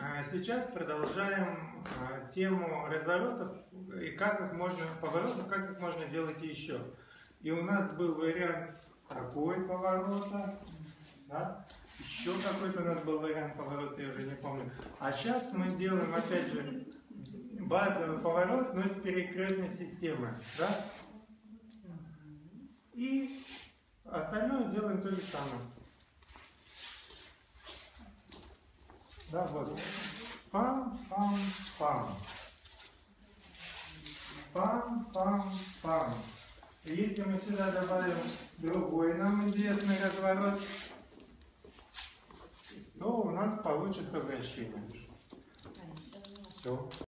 А Сейчас продолжаем а, тему разворотов и как их можно, поворотов, как их можно делать еще. И у нас был вариант такой поворота, да? еще какой-то у нас был вариант поворота, я уже не помню. А сейчас мы делаем опять же базовый поворот, но с перекрестной системой, да? И остальное делаем то же самое. Да, вот. Пам-пам-пам. Пам-пам-пам. Если мы сюда добавим другой нам известный разворот, то у нас получится вращение. Все.